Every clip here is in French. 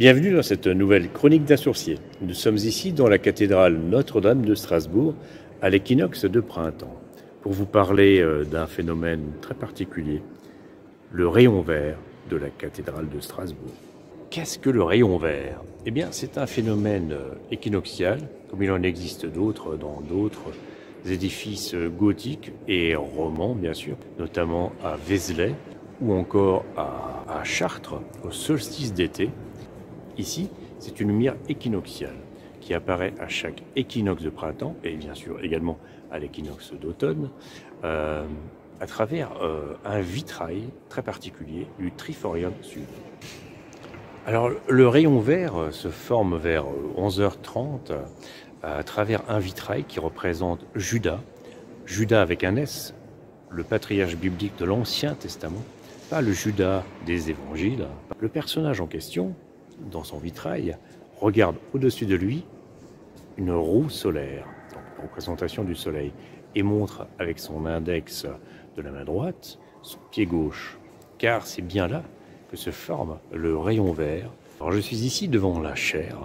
Bienvenue dans cette nouvelle chronique d'un sourcier. Nous sommes ici dans la cathédrale Notre-Dame de Strasbourg à l'équinoxe de printemps pour vous parler euh, d'un phénomène très particulier, le rayon vert de la cathédrale de Strasbourg. Qu'est-ce que le rayon vert? Eh bien, c'est un phénomène euh, équinoxial, comme il en existe d'autres dans d'autres édifices euh, gothiques et romans, bien sûr, notamment à Vézelay ou encore à Chartres au solstice d'été, Ici, c'est une lumière équinoxiale qui apparaît à chaque équinoxe de printemps et bien sûr également à l'équinoxe d'automne euh, à travers euh, un vitrail très particulier du Triforium Sud. Alors le rayon vert euh, se forme vers 11h30 à travers un vitrail qui représente Judas, Judas avec un S, le patriarche biblique de l'Ancien Testament, pas le Judas des évangiles. Le personnage en question, dans son vitrail, regarde au-dessus de lui une roue solaire, donc représentation du soleil, et montre avec son index de la main droite son pied gauche, car c'est bien là que se forme le rayon vert. Alors je suis ici devant la chair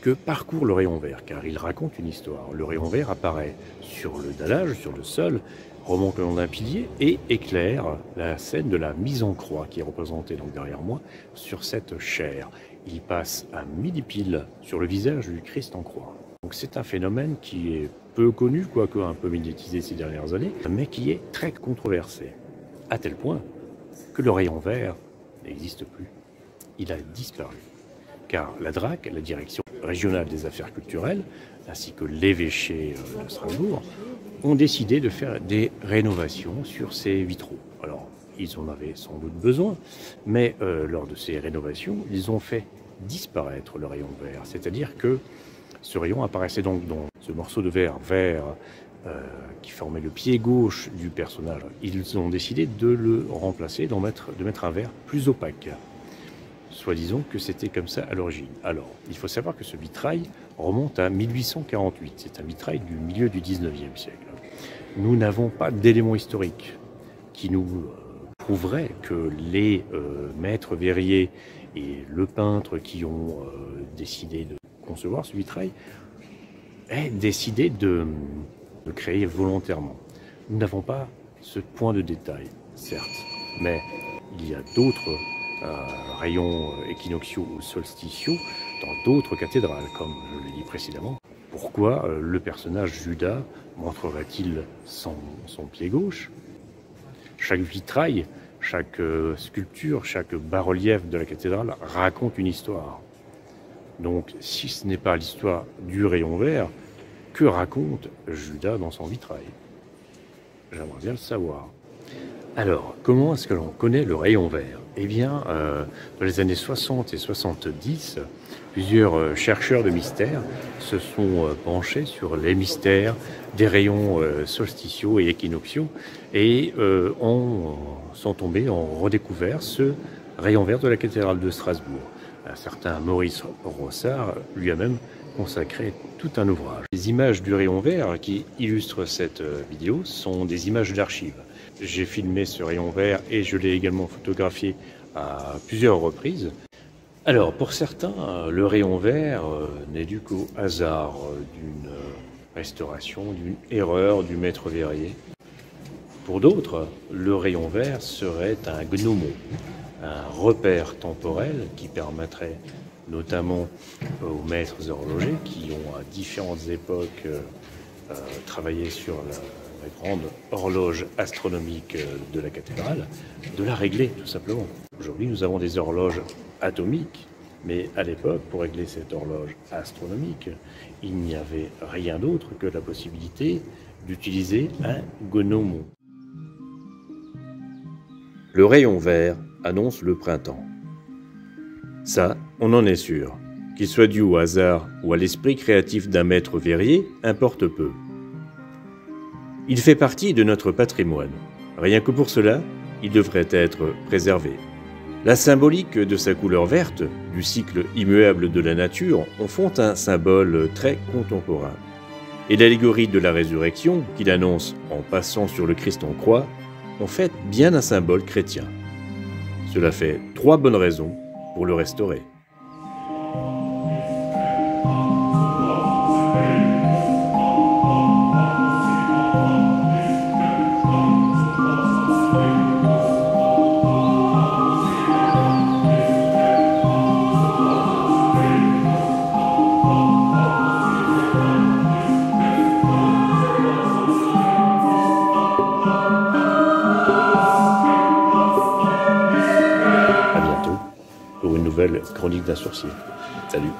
que parcourt le rayon vert, car il raconte une histoire. Le rayon vert apparaît sur le dallage, sur le sol, remonte le long d'un pilier et éclaire la scène de la mise en croix qui est représentée derrière moi sur cette chair. Il passe à midi pile sur le visage du Christ en croix. C'est un phénomène qui est peu connu, quoique un peu médiatisé ces dernières années, mais qui est très controversé, à tel point que le rayon vert n'existe plus. Il a disparu. Car la DRAC, la Direction régionale des affaires culturelles, ainsi que l'évêché euh, de Strasbourg, ont décidé de faire des rénovations sur ces vitraux. Alors, ils en avaient sans doute besoin, mais euh, lors de ces rénovations, ils ont fait disparaître le rayon vert. C'est-à-dire que ce rayon apparaissait donc dans ce morceau de verre vert euh, qui formait le pied gauche du personnage. Ils ont décidé de le remplacer, de mettre un verre plus opaque. Soit disons que c'était comme ça à l'origine. Alors, il faut savoir que ce vitrail remonte à 1848. C'est un vitrail du milieu du 19e siècle. Nous n'avons pas d'éléments historiques qui nous euh, prouveraient que les euh, maîtres verriers et le peintre qui ont euh, décidé de concevoir ce vitrail aient décidé de, de créer volontairement. Nous n'avons pas ce point de détail, certes, mais il y a d'autres rayons équinoxiaux ou solsticiaux dans d'autres cathédrales, comme je l'ai dit précédemment. Pourquoi euh, le personnage Judas montrerait-il son, pied gauche? Chaque vitrail, chaque euh, sculpture, chaque bas-relief de la cathédrale raconte une histoire. Donc, si ce n'est pas l'histoire du rayon vert, que raconte Judas dans son vitrail? J'aimerais bien le savoir. Alors, comment est-ce que l'on connaît le rayon vert? Eh bien, euh, dans les années 60 et 70, plusieurs euh, chercheurs de mystères se sont euh, penchés sur les mystères des rayons solsticiaux et équinoxiaux et ont, sont tombés, ont redécouvert ce rayon vert de la cathédrale de Strasbourg. Un certain Maurice Rossard lui a même consacré tout un ouvrage. Les images du rayon vert qui illustrent cette vidéo sont des images d'archives. J'ai filmé ce rayon vert et je l'ai également photographié à plusieurs reprises. Alors, pour certains, le rayon vert euh, n'est dû qu'au hasard euh, d'une restauration, d'une erreur du maître verrier. Pour d'autres, le rayon vert serait un gnomon, un repère temporel qui permettrait notamment aux maîtres horlogers qui ont à différentes époques euh, travaillé sur la, la grande horloge astronomique euh, de la cathédrale, de la régler tout simplement. Aujourd'hui, nous avons des horloges atomiques, mais à l'époque, pour régler cette horloge astronomique, il n'y avait rien d'autre que la possibilité d'utiliser un gnomon. Le rayon vert annonce le printemps. Ça, on en est sûr. Qu'il soit dû au hasard ou à l'esprit créatif d'un maître verrier, importe peu. Il fait partie de notre patrimoine. Rien que pour cela, il devrait être préservé. La symbolique de sa couleur verte, du cycle immuable de la nature, en font un symbole très contemporain. Et l'allégorie de la résurrection, qu'il annonce en passant sur le Christ en croix, en fait bien un symbole chrétien. Cela fait trois bonnes raisons pour le restaurer. Chronique d'un sourcier. Salut